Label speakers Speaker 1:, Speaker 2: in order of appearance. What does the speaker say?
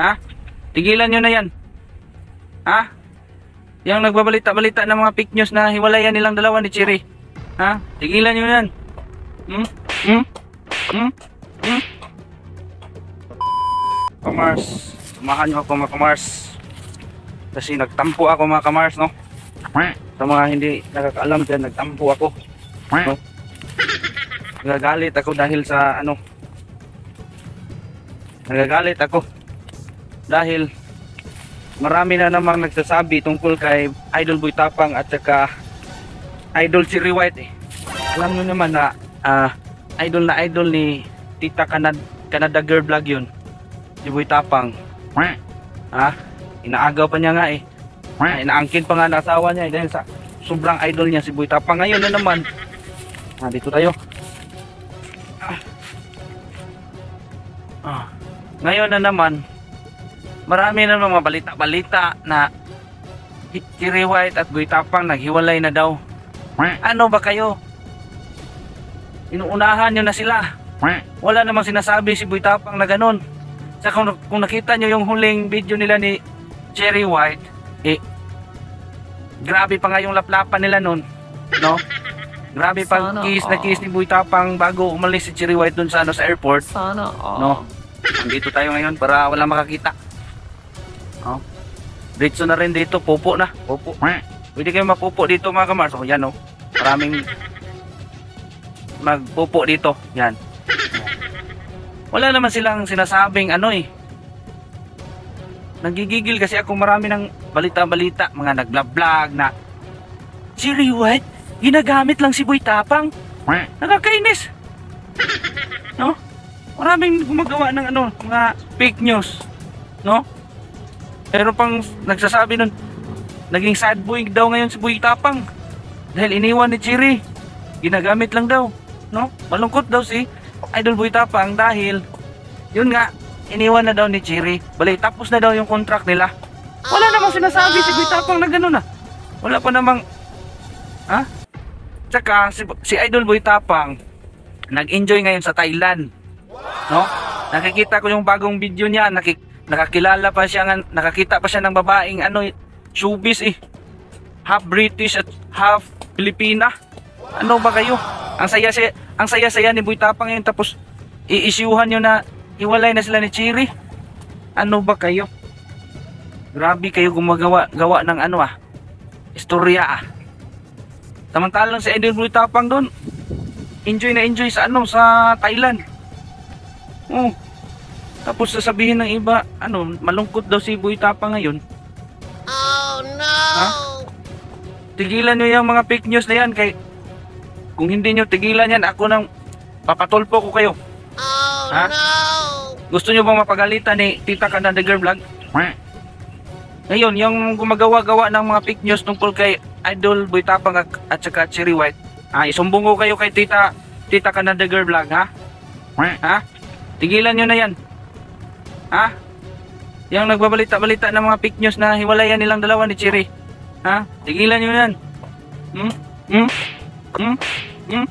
Speaker 1: Ha? Tigilan nyo na yan. Ha? Yung nagbabalita-balita ng mga fake news na hiwalayan nilang dalawa ni Chiri. Ha? Tigilan nyo na yan. Hmm? Hmm? Hmm? Hmm? Kamars, samahan nyo ako mga kamars. Kasi nagtampo ako mga kamars, no? Sa mga hindi nakakaalam dyan, nagtampo ako. No? Nagagalit ako dahil sa ano. Nagagalit ako. Dahil marami na namang nagsasabi tungkol kay Idol Boy Tapang at saka Idol Cherry White eh. Alam nyo naman na ah, idol na idol ni Tita Canada, Canada Girl Vlog yun. Si Boy Tapang. Ha? Inaagaw pa niya nga eh. Inaangkin pa nga ng asawa niya eh, dahil sa sobrang idol niya si Boy Tapang. Ngayon na naman, ah, dito tayo. Ah. Ah. Ngayon na naman, marami na mga balita-balita na Cherry White at Boy Tapang naghiwalay na daw. Ano ba kayo? Inuunahan nyo na sila. Wala namang sinasabi si Boy Tapang na ganun. Sa kung, kung nakita nyo yung huling video nila ni Cherry White, eh, grabe pa nga yung laplapan nila nun. No? Grabe pa
Speaker 2: Sana
Speaker 1: kiss na
Speaker 2: all.
Speaker 1: kiss ni Boy Tapang bago umalis si Cherry White dun sa, ano, sa airport.
Speaker 2: Sana all.
Speaker 1: No? Nandito tayo ngayon para wala makakita. Oh. Diretso na rin dito, pupo na. Pupo. Pwede kayo mapupo dito mga kamars. Oh, yan oh. Maraming magpupo dito. Yan. Wala naman silang sinasabing ano eh. Nagigigil kasi ako marami ng balita-balita, mga nagblog-vlog na Cherry White, ginagamit lang si Boy Tapang. Nakakainis. No? Maraming gumagawa ng ano, mga fake news. No? Pero pang nagsasabi nun, naging sad boy daw ngayon si Boy Tapang. Dahil iniwan ni Chiri. Ginagamit lang daw. No? Malungkot daw si Idol Boy Tapang dahil yun nga, iniwan na daw ni Chiri. Bali, tapos na daw yung contract nila. Wala namang sinasabi si Boy Tapang na gano'n ah. Wala pa namang, ha? Tsaka, si, si Idol Boy Tapang, nag-enjoy ngayon sa Thailand. No? Nakikita ko yung bagong video niya, nakik nakakilala pa siya, nga- nakakita pa siya ng babaeng ano, showbiz eh. Half British at half Pilipina. Ano ba kayo? Ang saya saya, ang saya-saya ni Boy ngayon tapos i-issuehan niyo na hiwalay na sila ni Chiri. Ano ba kayo? Grabe kayo gumagawa gawa ng ano ah. Istorya ah. Samantalang si Idol Boy Tapang doon, enjoy na enjoy sa ano sa Thailand. Oh. Tapos sasabihin ng iba, ano, malungkot daw si Boy ngayon.
Speaker 3: Oh no!
Speaker 1: Ha? Tigilan nyo yung mga fake news na yan kay kung hindi nyo tigilan yan, ako nang papatulpo ko kayo.
Speaker 3: Oh
Speaker 1: Ha?
Speaker 3: no!
Speaker 1: Gusto nyo bang mapagalitan ni Tita Canada Girl Vlog? Ngayon, yung gumagawa-gawa ng mga fake news tungkol kay Idol Boy Tapang at, saka Cherry White, ah, isumbong ko kayo kay Tita Tita Canada Girl Vlog, ha? Ha? Tigilan nyo na yan. Ha? Yung nagbabalita-balita ng mga fake news na hiwalayan nilang dalawa ni Cherry. Ha? Tigilan nyo yan. Hmm? Hmm? Hmm? Hmm?